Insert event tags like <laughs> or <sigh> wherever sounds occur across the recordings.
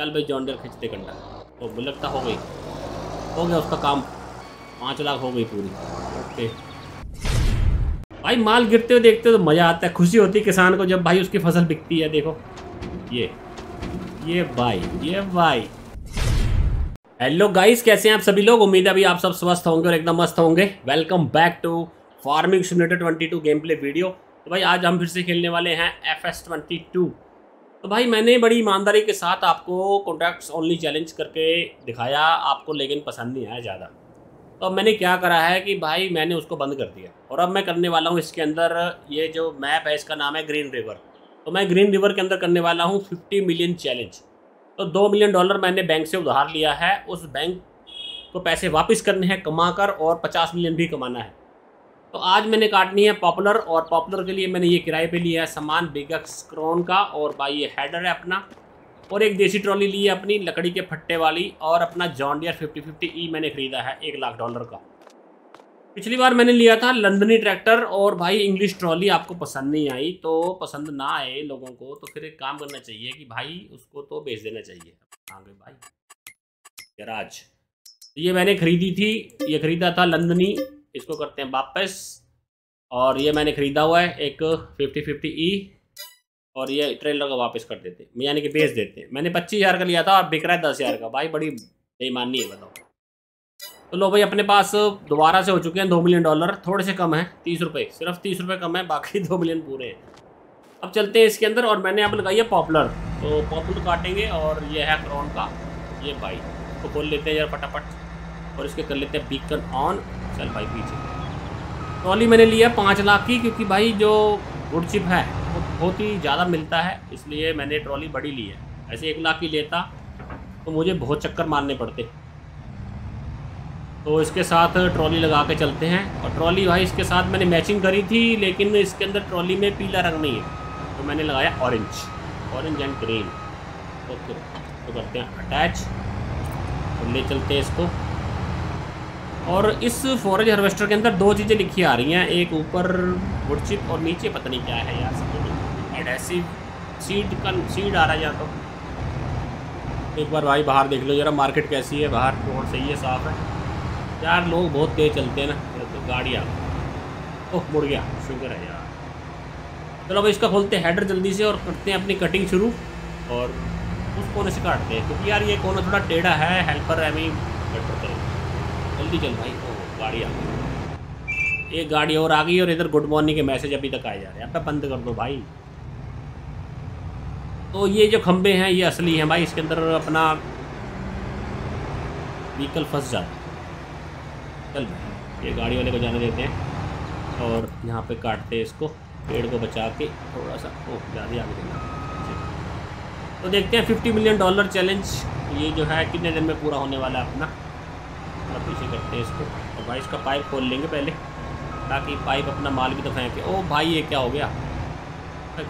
चल भाई जॉन जॉन्डर खींचते कंडा। तो लगता हो गई। हो गया उसका काम। पाँच लाख हो गई पूरी। ओके। भाई माल गिरते हुए देखते हो तो मज़ा आता है। खुशी होती है किसान को जब भाई उसकी फ़सल बिकती है, देखो। ये। ये भाई ये भाई। हेलो गाइस कैसे हैं आप सभी लोग? उम्मीद है अभी आप सब स्वस्थ होंगे और एकदम मस्त होंगे। Welcome back to farming simulator twenty two game play video तो भाई आज हम फिर से खेलने वाले हैं एफ़ एस ट्वेंटी तो भाई मैंने बड़ी ईमानदारी के साथ आपको कॉन्ट्रैक्ट्स ओनली चैलेंज करके दिखाया, आपको लेकिन पसंद नहीं आया ज़्यादा। तो अब मैंने क्या करा है कि भाई मैंने उसको बंद कर दिया। और अब मैं करने वाला हूँ इसके अंदर ये जो मैप है, इसका नाम है ग्रीन रिवर तो मैं ग्रीन रिवर के अंदर करने वाला हूँ फिफ्टी मिलियन चैलेंज तो दो मिलियन डॉलर मैंने बैंक से उधार लिया है। उस बैंक को पैसे वापस करने हैं कमा कर और पचास मिलियन भी कमाना है। तो आज मैंने काटनी है पॉपुलर और पॉपुलर के लिए मैंने ये किराए पे लिया है सामान, बिगक्स, क्रोन का और भाई ये हेडर है अपना। और एक देसी ट्रॉली ली है अपनी, लकड़ी के फट्टे वाली और अपना जॉन्डियर फिफ्टी फिफ्टी ई मैंने ख़रीदा है, एक लाख डॉलर का। पिछली बार मैंने लिया था लंदनी ट्रैक्टर और भाई इंग्लिश ट्रॉली आपको पसंद नहीं आई तो पसंद ना आए लोगों को तो फिर एक काम करना चाहिए कि भाई उसको तो बेच देना चाहिए। आगे भाई। गराज। ये मैंने ख़रीदी थी, ये ख़रीदा था लंदनी इसको करते हैं वापस। और ये मैंने ख़रीदा हुआ है एक फिफ्टी फिफ्टी ई। और ये ट्रेलर का वापस कर देते हैं, यानी कि बेच देते हैं। मैंने पच्चीस हज़ार का लिया था और बिक रहा है दस हज़ार का। भाई, बड़ी बेईमानी है, बताओ। तो लो भाई, अपने पास दोबारा से हो चुके हैं दो मिलियन डॉलर। थोड़े से कम है, तीस रुपये सिर्फ़ तीस रुपये कम है, बाकी दो मिलियन पूरे हैं। अब चलते हैं इसके अंदर, और मैंने अब लगाई है पॉपुलर। तो पॉपुलर काटेंगे, और ये है क्रॉन का, ये भाई तो खोल लेते हैं यार फटाफट। और इसके कर लेते हैं बीकन ऑन चल भाई पीछे। ट्रॉली मैंने लिया पाँच लाख की, क्योंकि भाई जो गुड चिप है, वो बहुत ही ज़्यादा मिलता है, इसलिए मैंने ट्रॉली बड़ी ली है। ऐसे एक लाख की लेता तो मुझे बहुत चक्कर मारने पड़ते। तो इसके साथ ट्रॉली लगा के चलते हैं। और ट्रॉली भाई, इसके साथ मैंने मैचिंग करी थी, लेकिन इसके अंदर ट्रॉली में पीला रंग नहीं है। तो मैंने लगाया orange orange and green okay तो करते हैं अटैच और ले चलते हैं इसको। और इस फॉरेज हार्वेस्टर के अंदर दो चीज़ें लिखी आ रही हैं। एक ऊपर वुड चिप और नीचे पता नहीं क्या है यार? समझ एडेसिव सीड का सीड आ रहा है या तो। एक बार भाई बाहर देख लो जरा मार्केट कैसी है बाहर रोड सही है, साफ़ है। यार लोग बहुत तेज़ चलते हैं ना तो गाड़ी आ ओह, मुड़ गया, शुक्र है यार। चलो भाई, इसका खोलते हैं हेडर जल्दी से और करते हैं अपनी कटिंग शुरू। और उस कोने से काटते हैं, क्योंकि यार ये कोना थोड़ा टेढ़ा है हेल्पर है मैं बेटर करें जल्दी चल भाई। ओह गाड़ी आ गई। एक गाड़ी और आ गई और इधर गुड मॉर्निंग के मैसेज अभी तक आए जा रहे हैं। अब बंद कर दो भाई। तो ये जो खंबे हैं, ये असली हैं भाई। इसके अंदर अपना व्हीकल फंस जाता है। चल ये गाड़ी वाले को जाने देते हैं। और यहाँ पे काटते हैं इसको। पेड़ को बचा के थोड़ा सा ओह ज़्यादा आगे देना तो देखते हैं फिफ्टी मिलियन डॉलर चैलेंज ये जो है, कितने दिन में पूरा होने वाला है अपना? थोड़ा पीछे करते हैं इसको। और भाई इसका पाइप खोल लेंगे पहले, ताकि पाइप अपना माल भी तो फेंके। ओ भाई, ये क्या हो गया?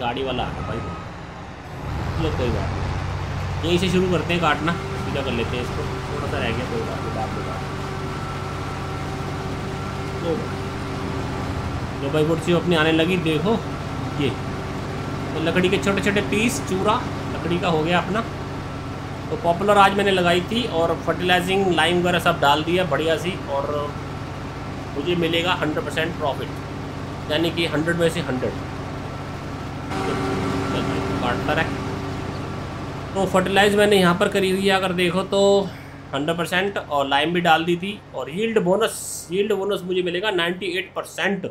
गाड़ी वाला आ गया भाई। चलो, कोई बात नहीं। यहीं से शुरू करते हैं काटना। सीधा कर लेते हैं इसको। थोड़ा सा रह गया, कोई बात नहीं बात में बात तो जो भाई। बुर्ची अपनी आने लगी। देखो, ये। तो लकड़ी के छोटे छोटे पीस, चूरा। लकड़ी का हो गया अपना। तो पॉपुलर आज मैंने लगाई थी और फर्टिलाइजिंग लाइम वगैरह सब डाल दिया, बढ़िया सी और मुझे मिलेगा हंड्रेड परसेंट प्रॉफिट यानी कि हंड्रेड में से हंड्रेड काटता रहे। तो फर्टिलाइज मैंने यहाँ पर करी हुई है, अगर देखो तो हंड्रेड परसेंट और लाइम भी डाल दी थी और यील्ड बोनस यील्ड बोनस मुझे मिलेगा नाइन्टी एट परसेंट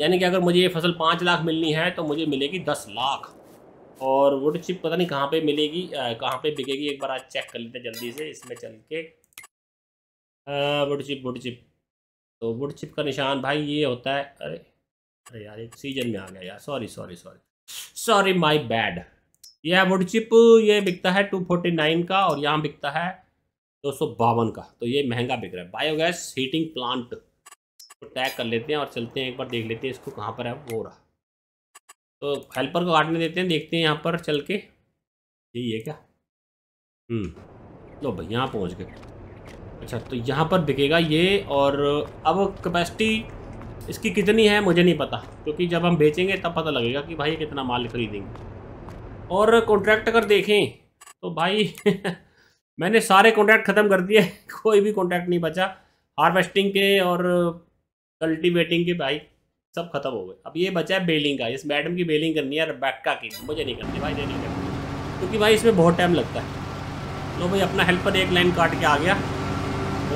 यानी कि अगर मुझे ये फ़सल पाँच लाख मिलनी है तो मुझे मिलेगी दस लाख। और वुड चिप पता नहीं कहाँ पे मिलेगी कहाँ पे बिकेगी, एक बार आज चेक कर लेते हैं जल्दी से इसमें चल के। वुड चिप वुड चिप तो वुड चिप का निशान भाई ये होता है, अरे अरे यार, एक सीज़न में आ गया यार sorry sorry sorry sorry my bad यह वुड चिप ये बिकता है टू फोर्टी नाइन का और यहाँ बिकता है दो सौ बावन का। तो ये महँगा बिक रहा है। बायोगैस हीटिंग प्लांट को तो टैग कर लेते हैं और चलते हैं, एक बार देख लेते हैं इसको कहाँ पर है, वो रहा। तो हेल्पर को काटने देते हैं, देखते हैं यहाँ पर चल के। यही है क्या? हम्म लो भाई, यहाँ पहुँच गए। अच्छा तो यहाँ पर बिकेगा ये और अब कैपेसिटी इसकी कितनी है, मुझे नहीं पता। क्योंकि जब हम बेचेंगे, तब पता लगेगा कि भाई कितना माल खरीदेंगे। और कॉन्ट्रैक्ट अगर देखें तो भाई <laughs> मैंने सारे कॉन्ट्रैक्ट ख़त्म कर दिए, <laughs> कोई भी कॉन्ट्रैक्ट नहीं बचा। हार्वेस्टिंग के और कल्टीवेटिंग के भाई। सब खत्म हो गए। अब ये बचा है बेलिंग का। इस मैडम की बेलिंग करनी है बैक्का की। मुझे नहीं करनी, भाई नहीं करनी क्योंकि भाई इसमें बहुत टाइम लगता है। लो भाई, अपना हेल्पर एक लाइन काट के आ गया।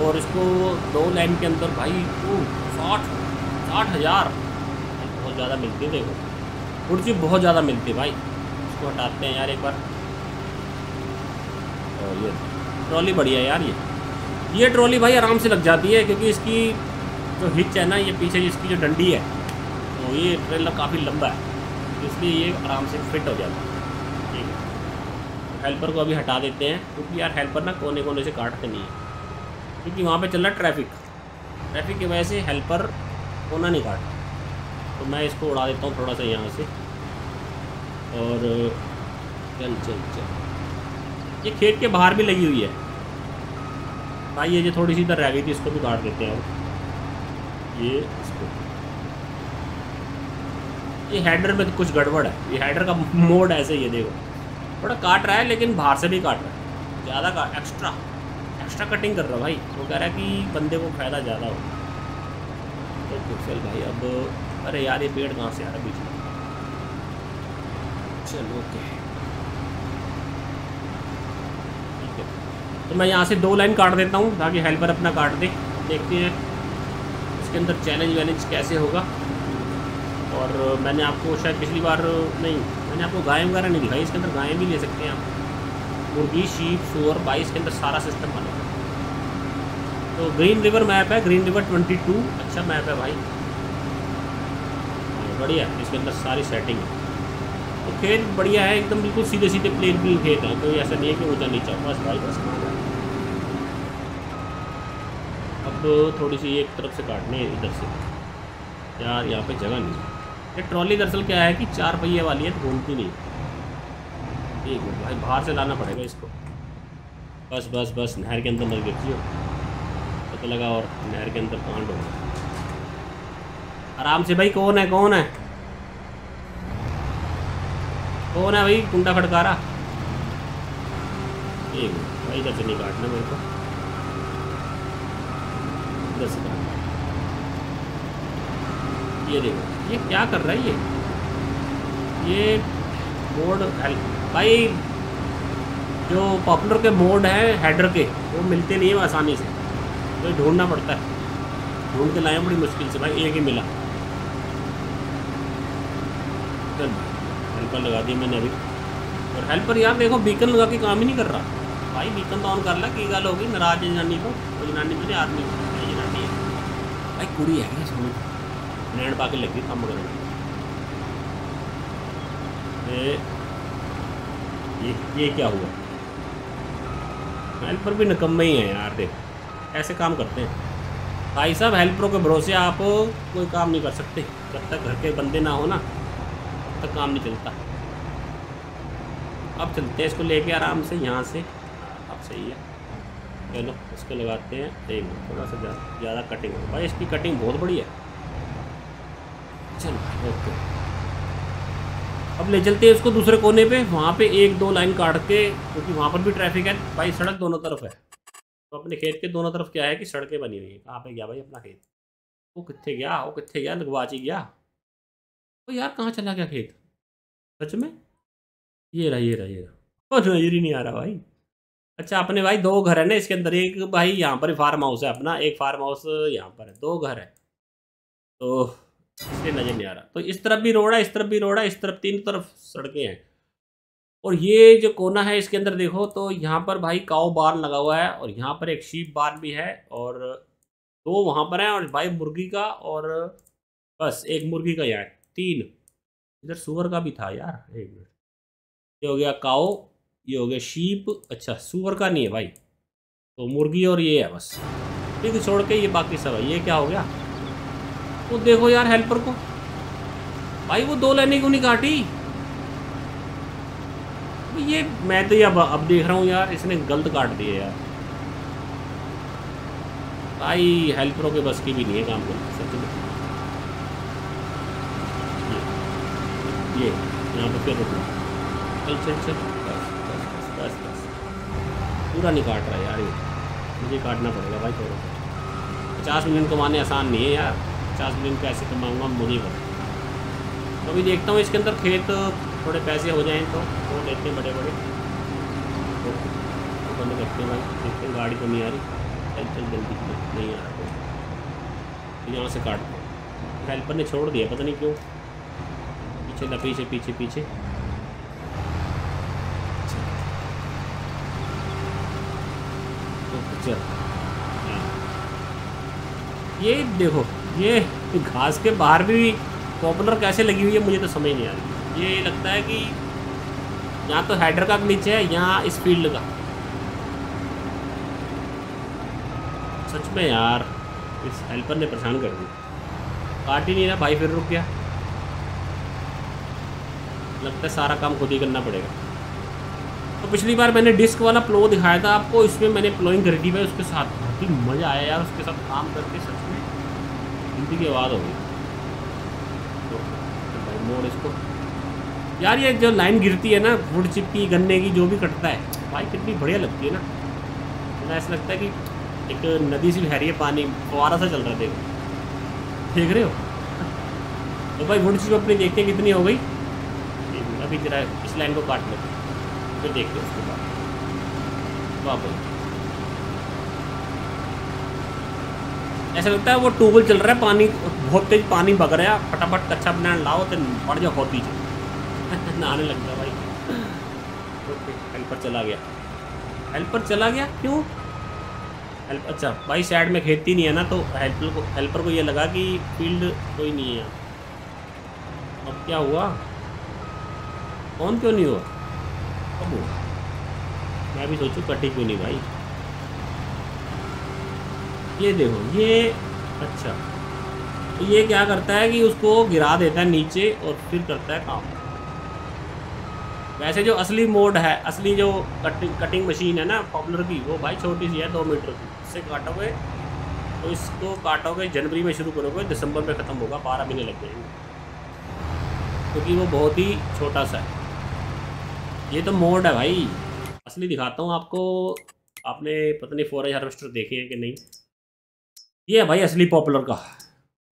और इसको दो लाइन के अंदर भाई साठ साठ हज़ार। बहुत ज़्यादा मिलती है, देखो। कुर्सी बहुत ज़्यादा मिलती है भाई। इसको हटाते हैं यार एक बार। और ये ट्रॉली बढ़िया यार ये। ये ट्रॉली भाई आराम से लग जाती है, क्योंकि इसकी जो हिच है ना, ये पीछे इसकी जो डंडी है तो ये ट्रेलर काफ़ी लंबा है, इसलिए ये आराम से फिट हो जाता है। ठीक है। हेल्पर को अभी हटा देते हैं, क्योंकि यार हेल्पर ना कोने कोने से काटते नहीं है। क्योंकि वहाँ पे चल रहा ट्रैफ़िक ट्रैफ़िक की वजह से हेल्पर कोना नहीं काटता। तो मैं इसको उड़ा देता हूँ थोड़ा सा यहाँ से। और, चल चल चल। ये खेत के बाहर भी लगी हुई है। भाई, ये जो थोड़ी सी इधर रह गई थी, इसको भी काट देते हैं ये ये हेडर में कुछ गड़बड़ है। ये हेडर का मोड ऐसे है देखो। थोड़ा काट रहा है, लेकिन बाहर से भी काट रहा है। ज़्यादा का एक्स्ट्रा एक्स्ट्रा कटिंग कर रहा भाई। वो कह रहा है कि बंदे को फ़ायदा ज़्यादा हो। तो चल भाई, अब, अरे यार, ये पेड़ कहाँ से आ रहा है बीच में? चलो, ओके। तो मैं यहाँ से दो लाइन काट देता हूँ, ताकि हेल्पर अपना काट दे। देखते हैं, इसके अंदर चैलेंज वैलेंज कैसे होगा। और मैंने आपको शायद पिछली बार नहीं मैंने आपको गाय वगैरह नहीं दिखाई इसके अंदर गायें भी ले सकते हैं आप। मुर्गी शीप शोर बाई इसके अंदर सारा सिस्टम बना तो ग्रीन रिवर मैप है ग्रीन रिवर ट्वेंटी टू अच्छा मैप है भाई। हाँ, बढ़िया इसके अंदर सारी सेटिंग है। तो खेत बढ़िया है एकदम बिल्कुल सीधे सीधे प्लेन भी खेत है कोई ऐसा नहीं है कि ऊँचा नीचा बस भाई बस। अब थोड़ी सी एक तरफ़ से काटनी है इधर से। यार यहाँ पे जगह नहीं ये ट्रॉली दरअसल क्या है कि चार पहिए वाली है तो घूमती नहीं। ठीक है भाई, बाहर से लाना पड़ेगा इसको। बस बस बस, नहर के अंदर मत गिरती हो पता लगा और नहर के अंदर कांड हो आराम से, भाई, कौन है कौन है? कौन है भाई कुंडा खड़का रहा एक भाई, इधर से नहीं काटना मेरे को। इधर से ये देखो, ये क्या कर रहा है ये? ये मोड भाई, जो पॉपुलर के मोड हैं हेडर के, वो मिलते नहीं है आसानी से। तो ढूंढना पड़ता है। ढूंढ के लाए बड़ी मुश्किल से, भाई, एक ही मिला। हेल्पर लगा दी मैंने अभी। और हेल्पर यार, देखो बीकन लगा के काम ही नहीं कर रहा। भाई बीकन तो ऑन कर ला, की गल होगी नाराज़ जनानी को वो जनानी मेरे आदमी जनानी भाई, कुड़ी है समझ नैन पा के लगी कम करने ये ये क्या हुआ? हेल्पर भी निकम्मे ही हैं यार, देख ऐसे काम करते हैं? भाई साहब, हेल्परों के भरोसे आप कोई काम नहीं कर सकते। जब तक घर के बंदे ना हो ना, तब तक काम नहीं चलता। अब चलते हैं इसको लेके आराम से, यहाँ से। अब सही है। चलो, इसको लगाते हैं। थोड़ा सा ज़्यादा कटिंग हो। भाई, इसकी कटिंग बहुत बड़ी है। चलो, ओके। अब ले चलते हैं इसको दूसरे कोने पे। वहाँ पे एक, दो लाइन काट के, क्योंकि तो वहाँ पर भी ट्रैफ़िक है, भाई सड़क दोनों तरफ़ है। तो अपने खेत के दोनों तरफ़ क्या है कि सड़कें बनी हुई है। कहाँ पे गया भाई अपना खेत? वो कितने गया? वो कितने गया? लगवाची गया। तो यार, कहाँ चला गया खेत? सच में? ये रहा ये रहा ये रहा। नज़र ही नहीं आ रहा भाई। अच्छा अपने भाई दो घर है ना इसके अंदर। एक भाई यहाँ पर फार्म हाउस है अपना, एक फार्म हाउस यहाँ पर है। दो घर है। तो इसलिए नज़र नहीं आ रहा। तो इस तरफ़ भी रोड है, इस तरफ़ भी रोड है, इस तरफ़ तीन तरफ़ सड़कें हैं। और ये जो कोना है इसके अंदर देखो तो यहाँ पर भाई काओ बार लगा हुआ है और यहाँ पर एक शीप बार भी है और दो वहाँ पर हैं और भाई मुर्गी का और बस एक मुर्गी का यहाँ तीन। इधर सुअर का भी था यार, एक मिनट। ये हो गया काओ, ये हो गया शीप। अच्छा सुअर का नहीं है भाई। तो मुर्गी और ये है बस। ठीक छोड़ के ये बाकी सब है। ये क्या हो गया? वो देखो यार हेल्पर को। भाई, वो दो लाइनें क्यों नहीं काटी? ये मैं तो ये अब अब देख रहा हूँ यार, इसने गलत काट दिए यार। भाई हेल्परों के बस की भी नहीं है काम करना, सच में। ये, यहाँ पर फिर रुकना। चल चल चल। बस बस बस बस पूरा नहीं काट रहा यार ये। मुझे काटना पड़ेगा भाई, थोड़ा। पचास मिनट कमाने आसान नहीं है यार। पचास मिनट कैसे कमाऊँगा, मुझे पता तो अभी देखता हूँ इसके अंदर खेत थोड़े पैसे हो जाएँ तो वो तो लेते हैं बड़े बड़े तो बंद करते हैं भाई, देखते हैं गाड़ी तो नहीं आ रही। चल जल्दी, नहीं आ रहा तो यहाँ से काट हेल्पर ने छोड़ दिया, पता नहीं क्यों। पीछे ना पीछे पीछे। पीछे चल। हाँ। ये देखो ये घास के बाहर भी पॉपुलर कैसे लगी हुई है, मुझे तो समझ नहीं आ रही। ये लगता है कि यहाँ तो हेडर का नीचे है, यहाँ इस फ़ील्ड का। सच में यार, इस हेल्पर ने परेशान कर दी काट ही नहीं रहा भाई, फिर रुक गया। लगता है सारा काम खुद ही करना पड़ेगा। तो पिछली बार मैंने डिस्क वाला प्लो दिखाया था आपको, इसमें मैंने प्लोइंग कर दी भाई उसके साथ। बहुत ही मज़ा आया यार उसके साथ काम करके, सच में। हिंदी की आवाज़ हो गई। तो भाई मोड़ इसको। यार, ये जो लाइन गिरती है ना वुड चिप की गन्ने की, जो भी कटता है, भाई कितनी बढ़िया लगती है ना। तो ऐसा लगता है कि एक नदी सी बह रही है, पानी फवारा सा चल रहा देखो। देख रहे हो? तो भाई वुड चिप अपनी देखते हैं कितनी हो गई? अभी जरा इस लाइन को काट लेते फिर देखते हैं उसके बाद। वापस। ऐसा लगता है वो ट्यूबवेल चल रहा है, पानी, बहुत तेज पानी बग रहा है, फटाफट कच्चा बनाना लाओ तो पड़ जाओ होती नीचे <laughs> नहाने लग लगता भाई। हेल्पर चला गया। हेल्पर चला गया? क्यों? हेल्प अच्छा भाई साइड में खेती नहीं है ना तो हेल्पर को हेल्पर को ये लगा कि फ़ील्ड कोई नहीं है। अब क्या हुआ? कौन क्यों नहीं हुआ? कब हुआ। मैं भी सोचूं, कटी क्यों नहीं भाई? ये देखो, ये अच्छा। तो ये क्या करता है कि उसको गिरा देता है नीचे और फिर करता है काम। वैसे जो असली मोड है, असली जो कटिंग कटिंग मशीन है ना, पॉपुलर की, वो भाई छोटी सी है, दो मीटर की। इससे काटोगे तो इसको काटोगे, जनवरी में शुरू करोगे, दिसंबर में ख़त्म होगा, बारह महीने लग जाएँगे। क्योंकि वो बहुत ही छोटा सा है। ये तो मोड है भाई। असली दिखाता हूँ आपको, आपने पता नहीं फोरेज हार्वेस्टर देखे हैं कि नहीं। ये है भाई असली पॉपुलर का।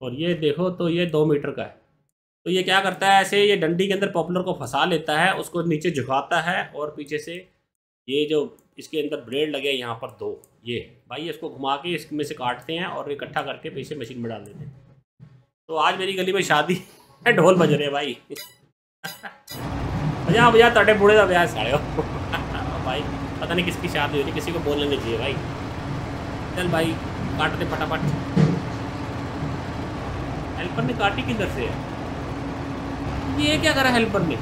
और ये देखो तो ये दो मीटर का है। तो ये क्या करता है, ऐसे ये डंडी के अंदर पॉपुलर को फंसा लेता है, उसको नीचे झुकाता है और पीछे से ये जो इसके अंदर ब्रेड लगे यहाँ पर दो। ये भाई इसको घुमा के इसमें से काटते हैं और इकट्ठा करके पीछे मशीन में डाल देते हैं। तो आज मेरी गली में शादी है, ढोल बज रहे हैं भाई। <laughs> बजा बजा तटे बूढ़े का ब्याह साड़े <laughs> भाई, पता नहीं किसकी शादी हो रही, किसी को बोलने नहीं चाहिए भाई। चल भाई। काट दे फटाफट। हेल्पर ने काटी किधर से? ये क्या करा हेल्पर ने?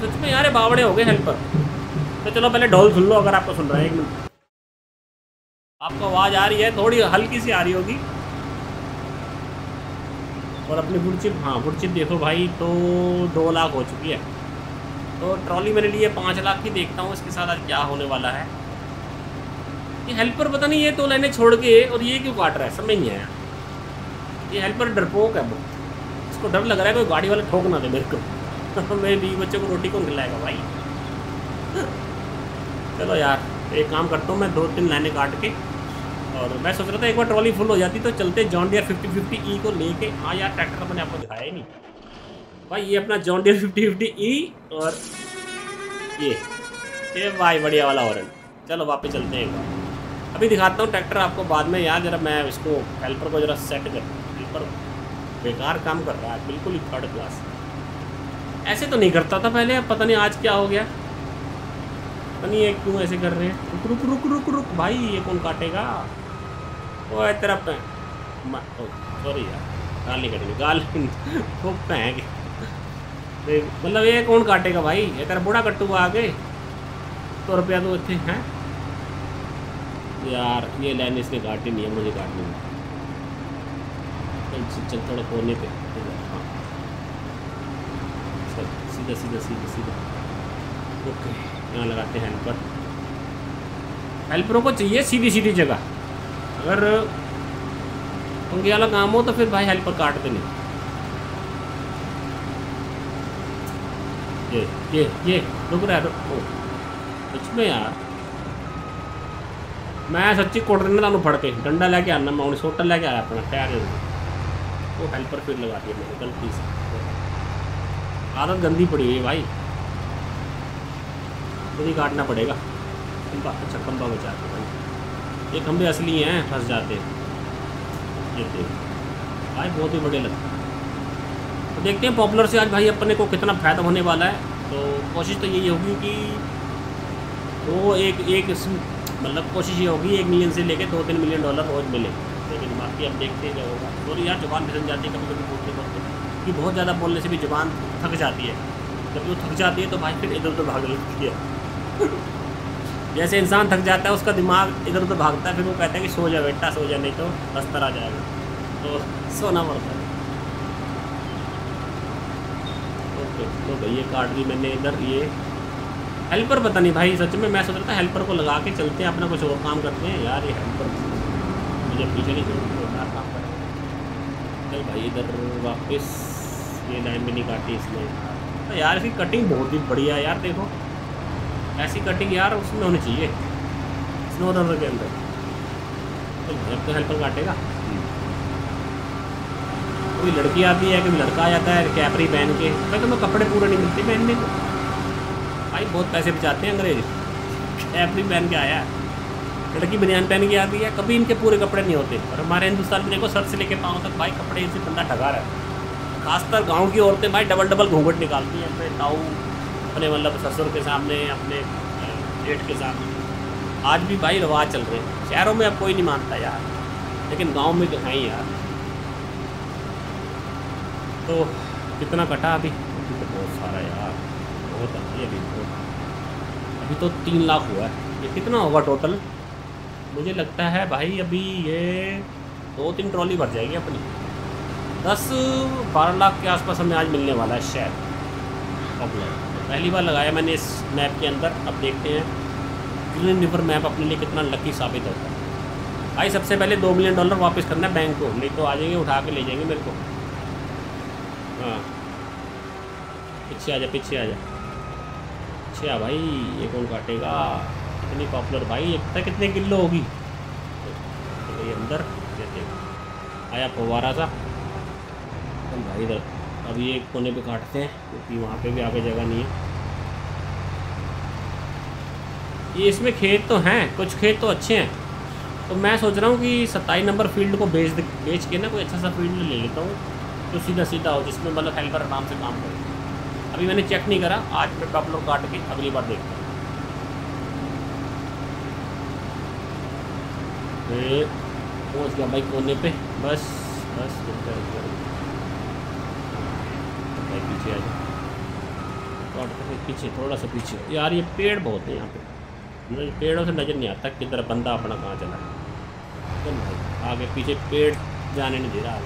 सच में यार बावड़े हो गए हेल्पर तो चलो पहले ढोल सुन लो अगर आपको सुन रहा है, एक मिनट। आपको आवाज़ आ रही है, थोड़ी हल्की सी आ रही होगी। और अपनी वुडचिप हाँ वुडचिप देखो भाई तो दो लाख हो चुकी है। तो ट्रॉली मैंने लिए पाँच लाख की देखता हूँ, इसके साथ आज क्या होने वाला है। ये हेल्पर पता नहीं ये तो लाइने छोड़ के और ये क्यों काट रहा है? समझ नहीं आया। ये हेल्पर डरपोक है इसको डर लग रहा है कोई गाड़ी वाला ठोक ना दे मेरे को। <laughs> मेरे बीवी बच्चों को रोटी कौन खिलाएगा भाई? <laughs> चलो यार, एक काम करता हूँ मैं, दो तीन लाइनें काट के। और मैं सोच रहा था एक बार ट्रॉली फुल हो जाती तो चलते John Deere fifty fifty E को लेके। हाँ यार ट्रैक्टर का मैंने आपको दिखाया ही नहीं। भाई, ये अपना John Deere fifty fifty E और ये। ये भाई, बढ़िया वाला हॉर्न चलो वापस चलते हैं एक बार। अभी दिखाता हूँ, ट्रैक्टर आपको बाद में यार जरा मैं इसको हेल्पर को जरा सेट कर हेल्पर बेकार काम कर रहा है, बिल्कुल ही थर्ड क्लास ऐसे तो नहीं करता था पहले पता नहीं आज क्या हो गया। पता नहीं ये क्यों ऐसे कर रहे हैं। रुक रुक रुक रुक रुक, भाई, ये कौन काटेगा? वो है तेरा सॉरी यार, गाल नहीं कटेगी गाल वो फेंक मतलब ये कौन काटेगा भाई? ये तेरा बूढ़ा कट्टू आगे। सौ रुपया तो अच्छे हैं। यार, ये लाइन इसने काटी नहीं है, मुझे काटनी है। चल थोड़ा कोने पे। हाँ। सीधा सीधा सीधा सीधा। ओके, यहाँ लगाते हैं हेल्पर हेल्परों को चाहिए सीधी सीधी जगह। अगर उनके वाला काम हो तो फिर भाई हेल्पर काट देने ये ये ये, रुक रहा है, रुक। ओ सच में यार। मैं सच्ची कोट देना ਤੁਹਾਨੂੰ ਫੜ ਕੇ ਡੰਡਾ ਲੈ ਕੇ ਆਣਾ ਮੈਂ ਹੁਣ ਸੋਟਾ ਲੈ ਕੇ ਆਇਆ ਆਪਣਾ ਟਾਇਰ वो हेल्पर फिर लगा दिया मेरे गलती से आदत गंदी पड़ी हुई है भाई खुद ही काटना पड़ेगा खंबा अच्छा खंबा बचा के भाई ये खंबे असली हैं फंस जाते हैं ये देख भाई बहुत ही बढ़िया लगता है तो देखते हैं पॉपुलर से आज भाई अपने को कितना फ़ायदा होने वाला है तो कोशिश तो यही होगी कि वो एक एक मतलब कोशिश ये होगी, एक मिलियन से लेके दो तीन मिलियन डॉलर रोज मिले। लेकिन बाकी अब देखते हैं क्या होगा और यार, ज़ुबान फिसल जाती है कभी कभी बोलते बोलते कि बहुत ज़्यादा बोलने से भी ज़ुबान थक जाती है। जब वो थक जाती है तो भाई फिर इधर उधर भागने लगती है। <laughs> जैसे इंसान थक जाता है, उसका दिमाग इधर उधर भागता है, फिर वो कहता है कि सो जा बेटा, सो जा, नहीं तो बस्तर आ जाएगा। तो सोना पड़ता है। ओके तो भैया काट दी मैंने इधर ये हेल्पर पता नहीं भाई, सच में मैं सोच रहा था हेल्पर को लगा के चलते हैं, अपना कुछ और काम करते हैं। यार, ये हेल्पर मुझे पीछे नहीं छोड़ काम कर? चल भाई, इधर वापस ये लाइन भी नहीं काटी इसने। तो यार, इसकी कटिंग बहुत ही बढ़िया यार, देखो। ऐसी कटिंग यार, उसमें होनी चाहिए। स्नो रनर के अंदर। तो जब तो हेल्पर काटेगा। कोई लड़की आती है कभी लड़का आ जाता है, कैपरी पहन के। भाई तो मैं कपड़े पूरे नहीं मिलते पहनने को। बहुत पैसे बचाते हैं अंग्रेज़। कैपरी पहन के आया। है लड़की बनियान पहन के आती है। कभी इनके पूरे कपड़े नहीं होते। और हमारे हिंदुस्तान में देखो, सर से लेके पाँव तक भाई कपड़े से बंदा ठगा रहा है। खासकर गाँव की औरतें भाई डबल डबल घूंघट निकालती हैं। अपने ताऊ, अपने मतलब ससुर के सामने, अपने जेठ के सामने। आज भी भाई रवाज चल रहे हैं। शहरों में अब कोई नहीं मानता यार। लेकिन गाँव में तो हैं यार। तो कितना कटा अभी? अभी तो बहुत सारा यार। बहुत है अभी बहुत अभी तो तीन लाख हुआ है। ये कितना होगा टोटल मुझे लगता है भाई अभी ये दो तीन ट्रॉली भर जाएगी अपनी। दस, बारह लाख के आसपास हमें आज मिलने वाला है शायद पॉपुलर पहली बार लगाया मैंने इस मैप के अंदर। अब देखते हैं ग्रीन रिवर मैप अपने लिए कितना लकी साबित होता है। भाई सबसे पहले दो मिलियन डॉलर वापस करना है बैंक को, नहीं तो आ जाएँगे, उठा के ले जाएँगे मेरे को। हाँ। पीछे आ जा, पीछे आ जा। आ भाई, ये कौन काटेगा? इतनी पॉपुलर भाई ये पता कितने किलो होगी? तो ये अंदर जैसे आया फवारा सा। तो भाई इधर अभी एक कोने पे काटते हैं, क्योंकि वहाँ पे भी आगे जगह नहीं है। ये इसमें खेत तो हैं, कुछ खेत तो अच्छे हैं। तो मैं सोच रहा हूँ कि सत्ताईस नंबर फ़ील्ड को बेच बेच के ना कोई अच्छा सा फ़ील्ड ले लेता हूँ तो सीधा सीधा हो, जिसमें मतलब हेल्पर आराम से काम करे। अभी मैंने चेक नहीं करा आज मैं कपलोड काट के अगली बार देखता हूँ। पहुँच गया भाई कोने पे। बस बस भाई पीछे आ जाओ। पीछे थोड़ा सा पीछे। यार ये पेड़ बहुत है यहाँ पे। पेड़ों से नज़र नहीं आता किधर बंदा अपना कहाँ चला चल भाई आगे पीछे पेड़ जाने नहीं दे रहा।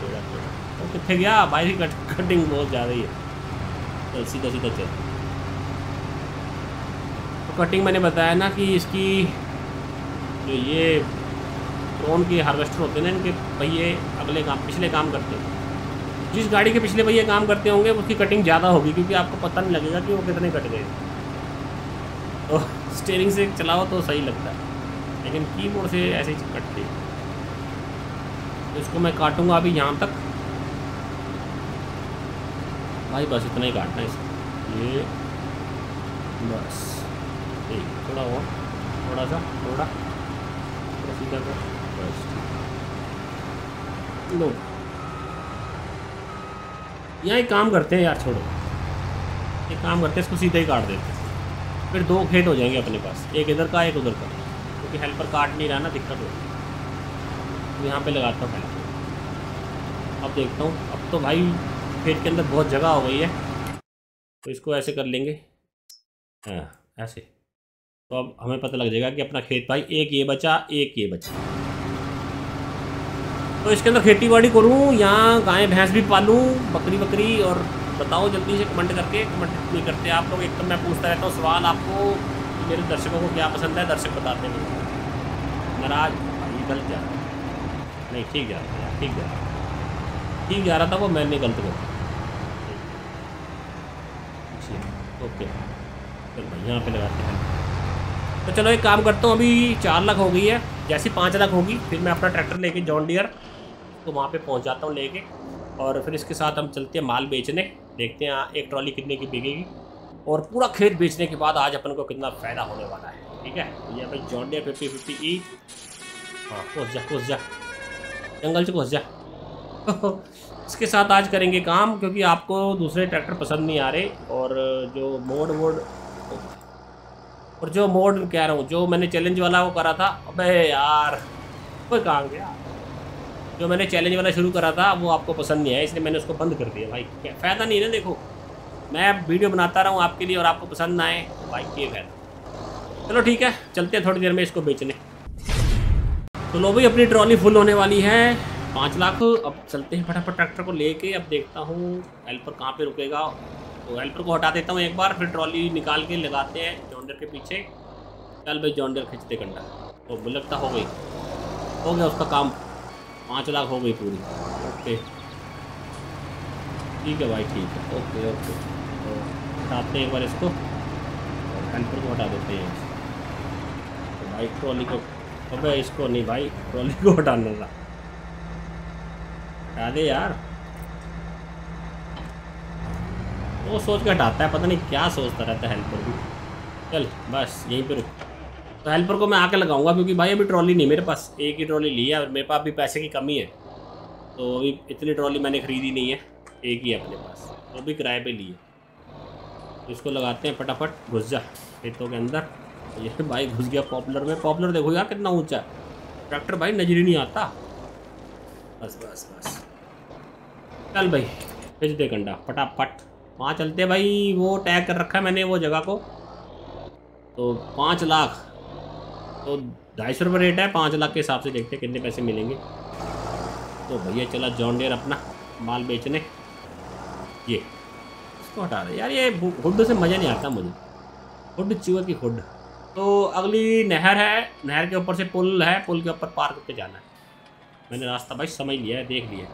पेड़ा पेड़ा। तो कितने गया? भाई कट, कटिंग बहुत ज़्यादा ही है। सीधा सीधा चल तो कटिंग मैंने बताया ना कि इसकी जो ये ड्रोन के हार्वेस्टर होते हैं ना इनके पहिए अगले काम, पिछले काम करते हैं। जिस गाड़ी के पिछले पहिए काम करते होंगे, उसकी कटिंग ज़्यादा होगी, क्योंकि आपको पता नहीं लगेगा कि वो कितने कट गए। तो स्टेयरिंग से चलाओ तो सही लगता है, लेकिन कीबोर्ड से ऐसे ही कटती है तो इसको मैं काटूँगा अभी यहाँ तक। भाई बस इतना ही काटना है इसको। ये बस ठीक थोड़ा और, थोड़ा सा, थोड़ा। थोड़ा सीधा कर बस लो। यहाँ एक काम करते हैं यार, छोड़ो। एक काम करते हैं, इसको सीधा ही काट देते हैं। फिर दो खेत हो जाएँगे अपने पास, एक इधर का, एक उधर का। क्योंकि हेल्पर काट नहीं रहा ना, दिक्कत हो तो यहाँ पे लगाता हूँ अब देखता हूँ, अब तो भाई खेत के अंदर बहुत जगह हो गई है तो इसको ऐसे कर लेंगे। हाँ ऐसे। तो अब हमें पता लग जाएगा कि अपना खेत भाई, एक ये बचा, एक ये बचा। तो इसके अंदर खेती बाड़ी करूँ, यहाँ गाय, भैंस भी पालूँ बकरी बकरी और बताओ जल्दी से कमेंट करके, कमेंट नहीं करते आप लोग। एक तो मैं पूछता रहता हूँ सवाल आपको मेरे दर्शकों को क्या पसंद है, दर्शक बताते हैं। नाराज़, भाई, गलत जा रहा नहीं, ठीक जा रहा ठीक जा रहा ठीक जा रहा था वो, मैंने गलत कर ओके। चल भाई, यहाँ पे लगाते हैं। तो चलो एक काम करता हूँ, अभी चार लाख हो गई है। जैसे पाँच लाख होगी, फिर मैं अपना ट्रैक्टर लेके जॉन डियर तो वहाँ पे पहुँच जाता हूँ लेके। और फिर इसके साथ हम चलते हैं माल बेचने। देखते हैं एक ट्रॉली कितने की बिकेगी। और पूरा खेत बेचने के बाद आज अपन को कितना फ़ायदा होने वाला है, ठीक है? यहाँ भाई John Deere fifty fifty E हाँ घुस जा घुस जा। जंगल से घुस जा। <laughs> इसके साथ आज करेंगे काम, क्योंकि आपको दूसरे ट्रैक्टर पसंद नहीं आ रहे, और जो मोड वोड और जो मोड कह रहा हूँ, जो मैंने चैलेंज वाला वो करा था, अबे यार, कोई काम गया जो मैंने चैलेंज वाला शुरू करा था, वो आपको पसंद नहीं आया, इसलिए मैंने उसको बंद कर दिया, भाई। फ़ायदा नहीं है ना, देखो। मैं वीडियो बनाता रहा हूँ आपके लिए, और आपको पसंद ना आए तो भाई, ये फ़ायदा। चलो ठीक है, चलते हैं थोड़ी देर में इसको बेचने। तो लो भाई, अपनी ट्रॉली फुल होने वाली है। पाँच लाख। अब चलते हैं फटाफट ट्रैक्टर को लेके। अब देखता हूँ, हेल्पर कहाँ पे रुकेगा। तो हेल्पर को हटा देता हूँ एक बार, फिर ट्रॉली निकाल के लगाते हैं जॉन्डर के पीछे। चल भाई, जॉन्डर खींचते कंडा। तो बुलकता हो गई। हो गया उसका काम। पाँच लाख हो गई पूरी। ओके। ठीक है भाई, ठीक है। Okay okay. तो हटाते हैं एक बार इसको। हेल्पर को हटा देते हैं। तो भाई, ट्रॉली को अबे, इसको नहीं भाई, ट्रॉली को हटाना था दे यार? वो सोच के हटाता है, पता नहीं क्या सोचता रहता है हेल्पर भी चल, बस, यहीं पर तो हेल्पर को मैं आके लगाऊँगा, क्योंकि भाई अभी ट्रॉली नहीं मेरे पास। एक ही ट्रॉली ली है, और मेरे पास अभी पैसे की कमी है। तो अभी इतनी ट्रॉली मैंने ख़रीदी नहीं है, एक ही है अपने पास। वो भी किराए पे ली है। तो इसको लगाते हैं फटाफट, घुस जा खेतों के अंदर। ये भाई घुस गया पॉपुलर में। पॉपुलर देखो यार कितना ऊँचा ट्रैक्टर भाई नज़र ही नहीं आता। बस बस बस। चल भाई भेज दे कंडा फटाफट। वहाँ चलते भाई, वो टैग कर रखा है मैंने वो जगह को। तो पाँच लाख तो ढाई सौ रुपये रेट है, पाँच लाख के हिसाब से देखते हैं कितने पैसे मिलेंगे। तो भैया चला जॉन डेयर अपना, माल बेचने। ये, इसको हटा रहे यार ये हुड से मज़ा नहीं आता मुझे। हुड चूहे की हुड। तो अगली नहर है, नहर के ऊपर से पुल है, पुल के ऊपर पार करके जाना है। मैंने रास्ता भाई समझ लिया है, देख लिया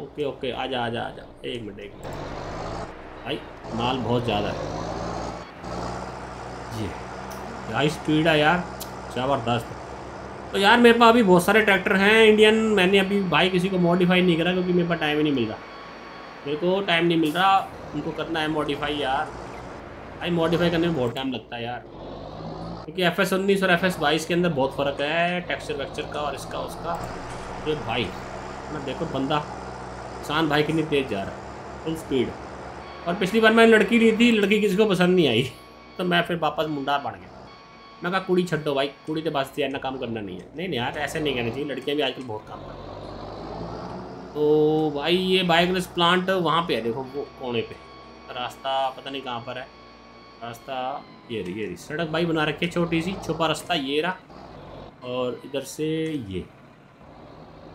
ओके ओके आ जा आ जा आ जा एक मिनट एक मिनट। भाई, माल बहुत ज़्यादा है। जी हाई स्पीड है यार? ज़बरदस्त। तो यार, मेरे पास अभी बहुत सारे ट्रैक्टर हैं इंडियन मैंने अभी भाई किसी को मॉडिफाई नहीं करा, क्योंकि मेरे पास टाइम ही नहीं मिल रहा। मेरे को टाइम नहीं मिल रहा। उनको करना है मॉडिफाई यार। भाई मॉडिफाई करने में बहुत टाइम लगता है यार। क्योंकि एफ़ एस उन्नीस और एफ़ एस बाईस के अंदर बहुत फ़र्क है टेक्सचर वेक्चर का और इसका, उसका। ये भाई, मैं देखो, बंदा किसान भाई कितनी तेज़ जा रहा है फुल स्पीड और पिछली बार मैंने लड़की ली थी, लड़की किसी को पसंद नहीं आई। <laughs> तो मैं फिर वापस मुंडा बन गया। मैं कहा, कुड़ी छो भाई, कुड़ी तो बस यार ना काम करना नहीं है। नहीं नहीं यार, ऐसे नहीं कहना चाहिए, लड़कियाँ भी आजकल बहुत काम कर तो भाई, ये बायोगैस प्लांट वहाँ पे है, देखो, वो कोने पे। रास्ता पता नहीं कहाँ पर है। रास्ता ये रही ये रही। सड़क भाई बना रखी है छोटी सी, छुपा रास्ता ये रहा, और इधर से ये।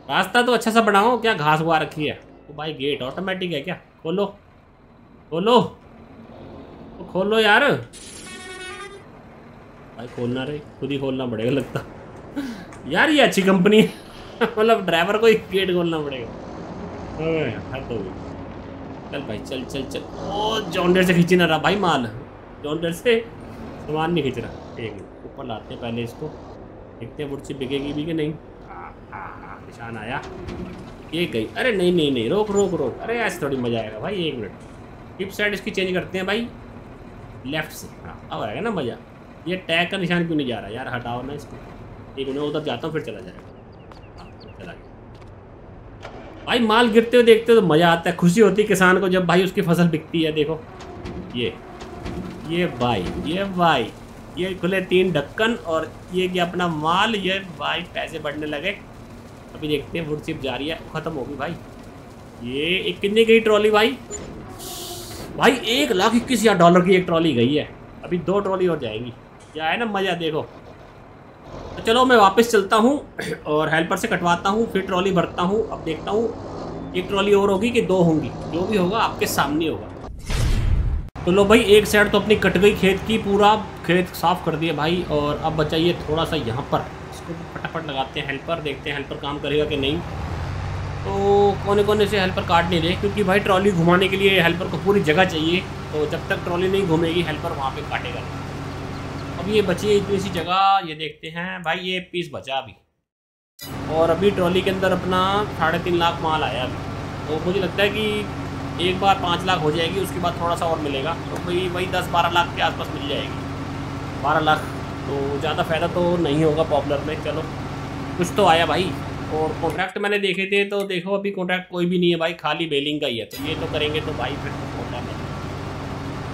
रास्ता तो अच्छा सा बनाओ क्या घास उगा रखी है। तो भाई गेट ऑटोमेटिक है क्या? खोलो। खोलो। तो खोलो यार। भाई खोलना रे, खुद ही खोलना पड़ेगा लगता। यार ये अच्छी कंपनी है। <laughs> मतलब ड्राइवर को ही गेट खोलना पड़ेगा। गई। चल भाई, चल चल चल। ओ जॉन्डर से खींची ना रहा भाई माल। जॉन्डर से सामान नहीं खींच रहा। एक ऊपर लाते पहले इसको। देखते हैं, बुर्ची बिकेगी भी कि नहीं। निशान आया। ये गई। अरे नहीं नहीं नहीं, रोक रोक रोक। अरे ऐसे थोड़ी मज़ा आएगा भाई, एक मिनट। टिप साइड इसकी चेंज करते हैं भाई। लेफ़्ट से। हाँ अब आएगा ना मज़ा। ये टैग का निशान क्यों नहीं जा रहा यार, हटाओ ना इसको। एक मिनट, उधर जाता हूँ, फिर चला जाएगा। हाँ चला गया। भाई, माल गिरते हुए देखते हो तो मज़ा आता है। खुशी होती है किसान को जब भाई उसकी फ़सल बिकती है, देखो। ये ये भाई ये भाई। ये खुले तीन ढक्कन और ये क्या अपना माल, ये भाई पैसे बढ़ने लगे। अभी देखते हैं वुड चिप जा रही है, ख़त्म होगी भाई। ये एक कितने की ट्रॉली भाई? भाई, एक लाख इक्कीस हज़ार डॉलर की एक ट्रॉली गई है। अभी दो ट्रॉली और जाएँगी। क्या है ना, मज़ा देखो। तो चलो, मैं वापस चलता हूँ और हेल्पर से कटवाता हूँ, फिर ट्रॉली भरता हूँ। अब देखता हूँ, एक ट्रॉली और होगी कि दो होंगी? जो भी होगा, आपके सामने होगा। तो लो भाई, एक साइड तो अपनी कट गई, खेत की पूरा, खेत साफ़ कर दिया भाई। और अब बचाइए थोड़ा सा यहाँ पर। इसको फटाफट लगाते हैं हेल्पर देखते हैं हेल्पर काम करेगा कि नहीं। तो कोने कोने से हेल्पर काट नहीं रहे, क्योंकि भाई ट्रॉली घुमाने के लिए हेल्पर को पूरी जगह चाहिए। तो जब तक ट्रॉली नहीं घूमेगी हेल्पर वहाँ पे काटेगा अब ये बची है इतनी सी जगह, ये देखते हैं। भाई ये पीस बचा अभी। और अभी ट्रॉली के अंदर अपना साढ़े तीन लाख माल आया अभी। तो मुझे लगता है कि एक बार पाँच लाख हो जाएगी, उसके बाद थोड़ा सा और मिलेगा। तो भाई वही दस बारह लाख के आसपास मिल जाएगी। बारह लाख तो ज़्यादा फ़ायदा तो नहीं होगा पॉपुलर में। चलो कुछ तो आया भाई। और कॉन्ट्रैक्ट मैंने देखे थे तो देखो अभी कॉन्ट्रैक्ट कोई भी नहीं है भाई खाली बेलिंग का ही है। तो ये तो करेंगे तो भाई फिर तो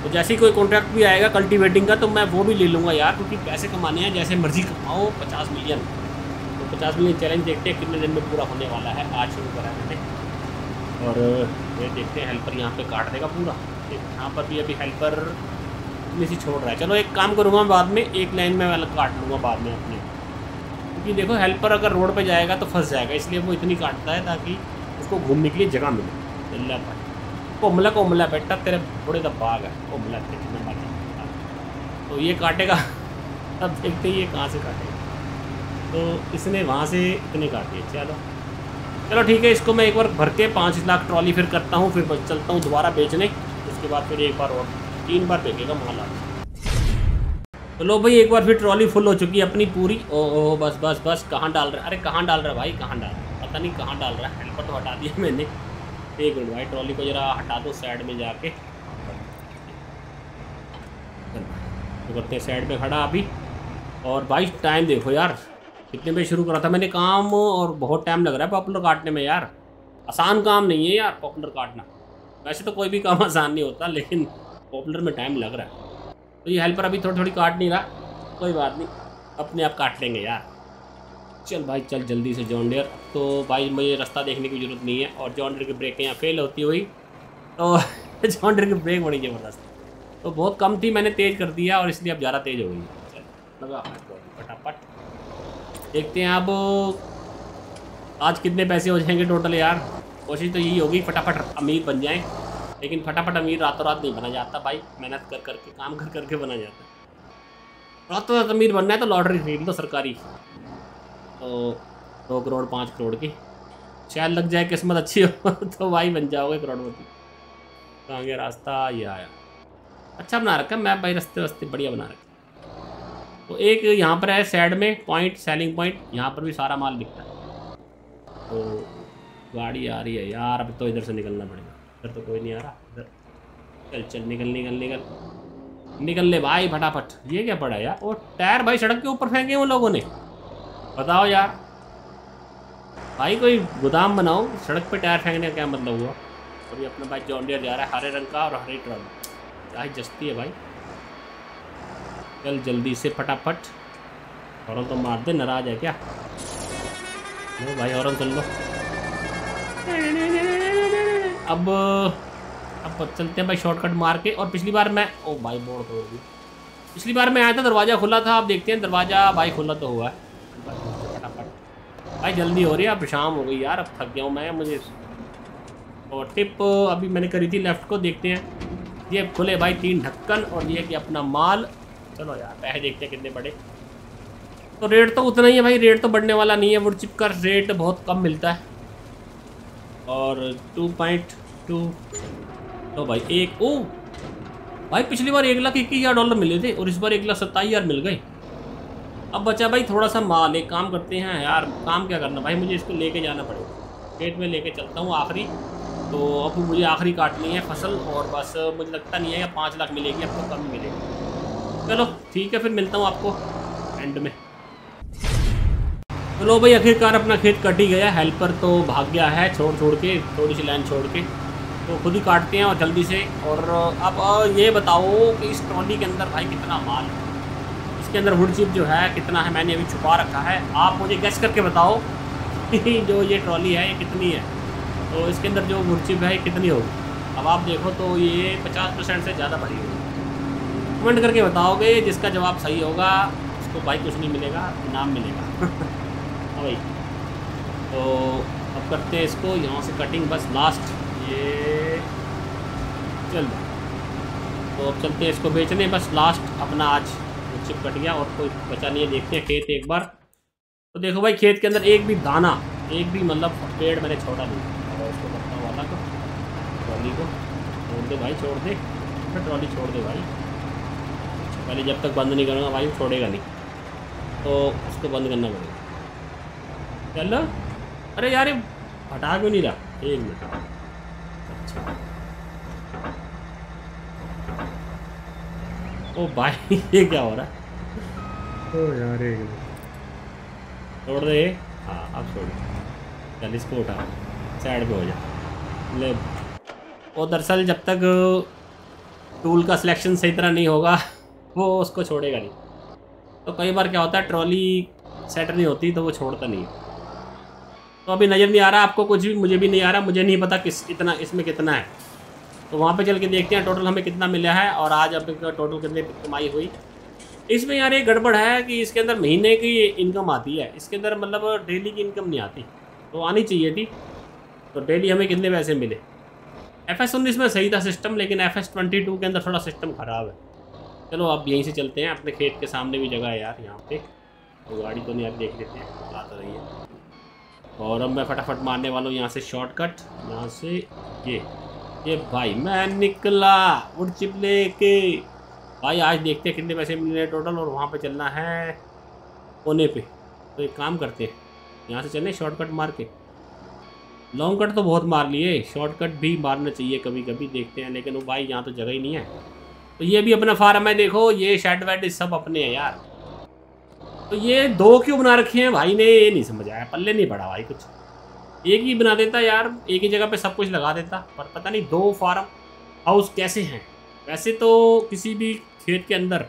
तो जैसे ही कोई कॉन्ट्रैक्ट भी आएगा कल्टीवेटिंग का तो मैं वो भी ले लूँगा यार क्योंकि पैसे कमाने हैं जैसे मर्ज़ी कमाओ पचास मिलियन तो पचास मिलियन चैलेंज देखते हैं कितने दिन में पूरा होने वाला है आज शुरू करा मैंने। और ये देखते हैं हेल्पर यहाँ पे काट देगा पूरा। यहाँ पर भी अभी हेल्पर इतनी से छोड़ रहा है। चलो एक काम करूँगा, बाद में एक लाइन में मैं काट लूँगा बाद में अपने। क्योंकि देखो हेल्पर अगर रोड पे जाएगा तो फंस जाएगा, इसलिए वो इतनी काटता है ताकि उसको घूमने के लिए जगह मिले। अल्लाह भाई। कोमला कोमला बेटा तेरे बड़े का बाग है। कोमला वाला तो ये काटेगा। <laughs> अब देखते ही ये कहाँ से काटेगा। तो इसने वहाँ से इतने काटे चलो। चलो ठीक है, इसको मैं एक बार भर के पाँच लाख ट्रॉली फिर करता हूँ, फिर चलता हूँ दोबारा बेचने। उसके बाद फिर एक बार और तीन बार फेंकेगा माल। तो लो भाई एक बार फिर ट्रॉली फुल हो चुकी है अपनी पूरी। ओ, ओ बस बस बस कहाँ डाल रहा है? अरे कहाँ डाल रहा है भाई? कहाँ डाल रहा है? पता नहीं कहाँ डाल रहा है। हेल्पर तो हटा दिया मैंने। एक मिनट भाई ट्रॉली को ज़रा हटा दो साइड में जाके। तो करते हैं साइड में खड़ा अभी। और भाई टाइम देखो यार। कितने बजे शुरू करा था मैंने काम और बहुत टाइम लग रहा है पॉपुलर काटने में यार। आसान काम नहीं है यार पॉपुलर काटना। वैसे तो कोई भी काम आसान नहीं होता लेकिन पॉपुलर में टाइम लग रहा है। तो ये हेल्पर अभी थोड़ी थोड़ी काट नहीं रहा। कोई बात नहीं, अपने आप काट लेंगे यार। चल भाई, चल जल्दी से जॉन डेयर तो भाई, मुझे रास्ता देखने की ज़रूरत नहीं है और जॉन डेयर की ब्रेक यहाँ फेल होती हुई तो <laughs> जॉन डेयर की ब्रेक बड़ी ज़बरदस्त। तो बहुत कम थी, मैंने तेज़ कर दिया और इसलिए अब ज़्यादा तेज़ हो गई। फटाफट। देखते हैं अब, आज कितने पैसे हो जाएँगे टोटल यार? कोशिश तो यही होगी, फटाफट अमीर बन जाएँ। लेकिन फटाफट अमीर रातों रात नहीं बना जाता भाई। मेहनत कर करके, काम कर करके बना जाता। रातों रात अमीर बनना है तो लॉटरी खरीद लो सरकारी। तो दो करोड़, पाँच करोड़ की। शायद लग जाए किस्मत अच्छी हो <laughs> तो भाई बन जाओगे करोड़पति। कहाँ गया रास्ता ये आया। अच्छा बना रखा मैप भाई रास्ते वस्ते बढ़िया बना रखा तो एक यहाँ पर है साइड में पॉइंट सेलिंग पॉइंट यहाँ पर भी सारा माल बिकता है। तो गाड़ी आ रही है यार, अब तो इधर से निकलना पड़ेगा। इधर तो कोई नहीं आ रहा, इधर। चल चल, निकल निकल निकल। निकल ले भाई, फटाफट। ये क्या पड़ा यार? वो टायर भाई सड़क के ऊपर फेंके उन लोगों ने। बताओ यार। भाई, कोई गोदाम बनाओ। सड़क पे टायर फेंकने का क्या मतलब हुआ? अभी अपना भाई जॉन्डियर जा रहा है, हरे रंग का और हरे ट्रक। क्या जस्ती है भाई। चल, जल्दी से फटाफट। हॉर्न तो मार दे, नाराज़ है क्या? भाई हॉर्न सुन लो। अब अब चलते हैं भाई शॉर्टकट मार के। और पिछली बार मैं, ओ भाई बोर्ड तोड़ पिछली बार मैं आया था, दरवाज़ा खुला था, आप देखते हैं, दरवाज़ा भाई खुला तो हुआ है। फटाफट। भाई जल्दी हो रही है, अब शाम हो गई यार, अब थक गया हूँ मैं, मुझे। और टिप, अभी मैंने करी थी लेफ़्ट को, देखते हैं। ये खुले भाई तीन ढक्कन, और ये कि अपना माल। चलो यार, पैसे देखते हैं कितने बड़े। तो रेट तो उतना ही है भाई रेट तो बढ़ने वाला नहीं है वुड चिप का रेट बहुत कम मिलता है। और टू पॉइंट टू तो भाई एक, ओ! भाई पिछली बार एक लाख इक्कीस हज़ार डॉलर मिले थे और इस बार एक लाख सत्ताईस हज़ार मिल गए। अब बचा भाई थोड़ा सा माल, एक काम करते हैं यार, काम क्या करना? भाई मुझे इसको लेके जाना पड़ेगा। पेट में लेके चलता हूँ आखिरी। तो अब मुझे आखिरी काटनी है फ़सल और बस मुझे लगता नहीं है, या पाँच लाख मिलेगी अब तो कम मिलेगी। चलो, ठीक है, फिर मिलता हूँ आपको एंड में। चलो भाई, आखिरकार अपना खेत कट ही गया। हेल्पर तो भाग गया है छोड़ छोड़ के थोड़ी सी लाइन छोड़ के। तो खुद ही काटते हैं और जल्दी से। और अब ये बताओ कि इस ट्रॉली के अंदर भाई कितना माल है? इसके अंदर वुड चिप जो है, कितना है? मैंने अभी छुपा रखा है। आप मुझे गैस करके बताओ जो ये ट्रॉली है, ये कितनी है? तो इसके अंदर जो वुड चिप है कितनी होगी? अब आप देखो तो ये पचास परसेंट से ज़्यादा भरी होगी। कमेंट करके बताओगे, जिसका जवाब सही होगा, उसको भाई कुछ नहीं मिलेगा, इनाम मिलेगा। <laughs> हाँ भाई। तो अब करते हैं इसको, यहाँ से कटिंग बस लास्ट ये चल। तो अब चलते हैं इसको बेचने, बस लास्ट अपना आज चिप कट गया और कोई बचा नहीं है, देखते हैं खेत एक बार। तो देखो भाई, खेत के अंदर एक भी दाना, एक भी मतलब पेड़ मैंने छोड़ा नहीं। उसको करता वाला को, ट्रॉली को छोड़ दे भाई, छोड़ दे। ट्रॉली छोड़ दे भाई। पहले जब तक बंद नहीं करूँगा भाई छोड़ेगा नहीं। तो उसको बंद करना पड़ेगा। चलो अरे यार ये हटा क्यों नहीं रहा? एक मिनट। अच्छा। ओ भाई <laughs> ये क्या हो रहा है? ओ यार एक छोड़ दे। हाँ अब छोड़ चल इसको उठा। साइड पे हो जा। ले। वो दरअसल जब तक टूल का सिलेक्शन सही तरह नहीं होगा <laughs> वो उसको छोड़ेगा नहीं। तो कई बार क्या होता है ट्रॉली सेट नहीं होती तो वो छोड़ता नहीं है। तो अभी नज़र नहीं आ रहा, आपको कुछ भी मुझे भी नहीं आ रहा, मुझे नहीं पता किस, इतना, इसमें कितना है। तो वहाँ पे चल के देखते हैं टोटल हमें कितना मिला है और आज अब टोटल कितनी कमाई हुई। इसमें यार एक गड़बड़ है कि इसके अंदर महीने की इनकम आती है, इसके अंदर मतलब डेली की इनकम नहीं आती। तो आनी चाहिए थी तो डेली हमें कितने पैसे मिले? एफ़ एस उन्नीस में सही था सिस्टम लेकिन एफ़ एस ट्वेंटी टू के अंदर थोड़ा सिस्टम ख़राब है। चलो अब यहीं से चलते हैं, अपने खेत के सामने भी जगह है यार यहाँ पे। तो गाड़ी तो नहीं, आप देख लेते हैं ला तो रही है। और अब मैं फटाफट मारने वाला हूँ यहाँ से शॉर्टकट यहाँ से ये ये भाई मैं निकला उड़ चिप लेके। भाई आज देखते हैं कितने पैसे मिल टोटल और वहाँ पे चलना है कोने पे। तो एक काम करते हैं, यहाँ से चलें शॉर्टकट मार के। लॉन्ग कट तो बहुत मार लिए शॉर्टकट भी मारना चाहिए कभी कभी देखते हैं। लेकिन वो भाई यहाँ तो जगह ही नहीं है। तो ये भी अपना फार्म है, देखो, ये शेड वेड सब अपने हैं यार। तो ये दो क्यों बना रखे हैं? भाई ने ये नहीं समझ आया, पल्ले नहीं पड़ा भाई कुछ। एक ही बना देता यार, एक ही जगह पे सब कुछ लगा देता, पर पता नहीं दो फार्म हाउस कैसे हैं? वैसे तो किसी भी खेत के अंदर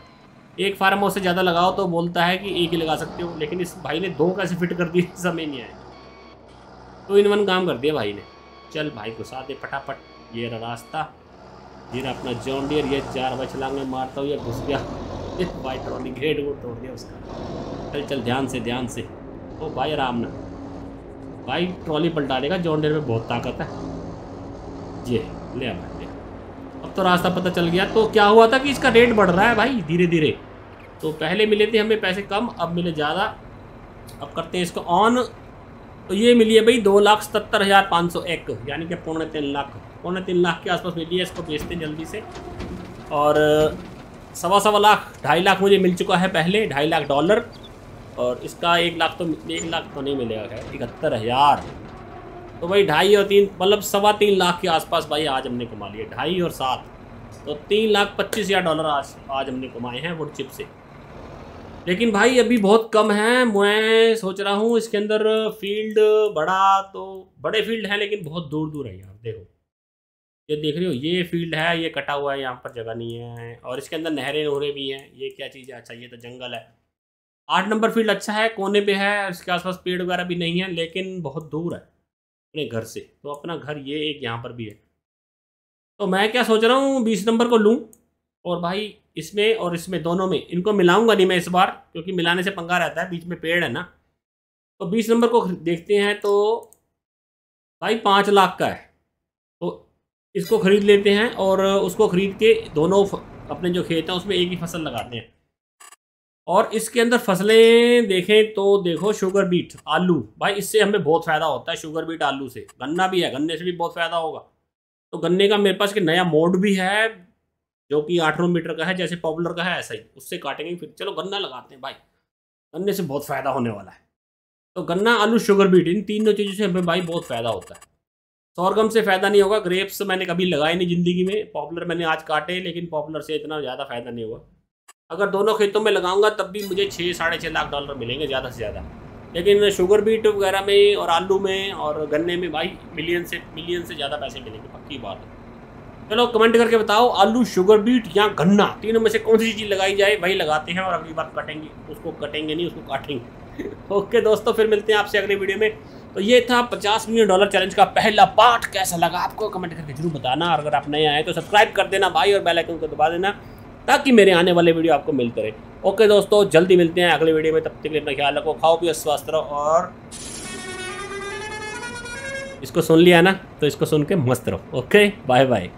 एक फार्म हाउस से ज़्यादा लगाओ तो बोलता है कि एक ही लगा सकते हो, लेकिन इस भाई ने दो कैसे फिट कर दिए समय नहीं आया। तो इन वन काम कर दिया भाई ने। चल भाई घुसा दे फटाफट, ये रास्ता। ये अपना जॉन डियर, ये चार बजे छलांग मारता हूँ या घुस गया। भाई ट्रॉली घेट वो तोड़ दिया उसका। चल चल, ध्यान से ध्यान से। ओ भाई, आराम ना। भाई ट्रॉली पलटा देगा जॉन डियर में बहुत ताकत है। ये, ले आ भाई अब तो रास्ता पता चल गया। तो क्या हुआ था कि इसका रेट बढ़ रहा है भाई धीरे धीरे तो पहले मिले थे हमें पैसे कम, अब मिले ज़्यादा। अब करते हैं इसको ऑन तो ये मिली है भाई, दो लाख सत्तर हज़ार पाँच सौ एक, यानी कि पौने तीन लाख। पौने तीन लाख के आसपास मिली है, इसको बेचते जल्दी से। और सवा सवा लाख, ढाई लाख मुझे मिल चुका है पहले, ढाई लाख डॉलर। और इसका एक लाख तो एक लाख तो नहीं मिलेगा, खैर, इकहत्तर हज़ार। तो भाई ढाई और तीन मतलब सवा तीन लाख के आसपास भाई आज हमने कमा लिया, ढाई और सात। तो तीन लाख पच्चीस हज़ार डॉलर आज आज हमने कमाए हैं वुड चिप से। लेकिन भाई अभी बहुत कम है, मैं सोच रहा हूँ इसके अंदर फ़ील्ड बड़ा तो बड़े फ़ील्ड हैं, लेकिन बहुत दूर दूर है यार, देखो। ये देख रहे हो, ये फ़ील्ड है, ये कटा हुआ है, यहाँ पर जगह नहीं है और इसके अंदर नहरें नहरें भी हैं। ये क्या चीज़ है? अच्छा ये तो जंगल है। आठ नंबर फ़ील्ड अच्छा है, कोने पे है इसके आसपास पेड़ वगैरह भी नहीं है, लेकिन बहुत दूर है अपने घर से। तो अपना घर ये एक यहाँ पर भी है। तो मैं क्या सोच रहा हूँ, बीस नंबर को लूँ और भाई इसमें और इसमें दोनों में, इनको मिलाऊँगा नहीं मैं इस बार, क्योंकि मिलाने से पंगा रहता है, बीच में पेड़ है ना। तो बीस नंबर को देखते हैं तो भाई पाँच लाख का है। इसको ख़रीद लेते हैं और उसको ख़रीद के दोनों अपने जो खेत हैं उसमें एक ही फ़सल लगाते हैं। और इसके अंदर फ़सलें देखें तो देखो शुगर बीट आलू। भाई, इससे हमें बहुत फ़ायदा होता है शुगर बीट आलू से। गन्ना भी है, गन्ने से भी बहुत फ़ायदा होगा। तो गन्ने का मेरे पास के नया मोड भी है, जो कि आठ नौ मीटर का है, जैसे पॉपुलर का है, ऐसा ही। उससे काटेंगे फिर। चलो, गन्ना लगाते हैं भाई। गन्ने से बहुत फ़ायदा होने वाला है। तो गन्ना, आलू शुगर बीट इन तीनों चीज़ों से हमें भाई बहुत फ़ायदा होता है। सौरगम से फ़ायदा नहीं होगा ग्रेप्स मैंने कभी लगाए नहीं ज़िंदगी में पॉपुलर मैंने आज काटे, लेकिन पॉपुलर से इतना ज़्यादा फ़ायदा नहीं हुआ अगर दोनों खेतों में लगाऊँगा, तब भी मुझे छः साढ़े छः लाख डॉलर मिलेंगे, ज़्यादा से ज़्यादा। लेकिन शुगर बीट वगैरह में और आलू में और गन्ने में भाई मिलियन से मिलियन से ज़्यादा पैसे मिलेंगे, पक्की बात है। चलो कमेंट करके बताओ, आलू शुगर बीट या गन्ना, तीनों में से कौन सी चीज़ लगाई जाए, वही लगाते हैं और अगली बार कटेंगे, उसको कटेंगे नहीं, उसको काटेंगे। <laughs> ओके दोस्तों, फिर मिलते हैं आपसे अगले वीडियो में। तो ये था 50 मिलियन डॉलर चैलेंज का पहला पार्ट कैसा लगा आपको? कमेंट करके ज़रूर बताना। और अगर आप नए आए तो सब्सक्राइब कर देना भाई, और बेल आइकन को दबा देना, ताकि मेरे आने वाले वीडियो आपको मिलते रहे। ओके दोस्तों, जल्दी मिलते हैं अगले वीडियो में। तब तक अपना ख्याल रखो, खाओ, पियो, स्वस्थ रहो, और इसको सुन लिया ना तो इसको सुन के मस्त रहो। Okay bye bye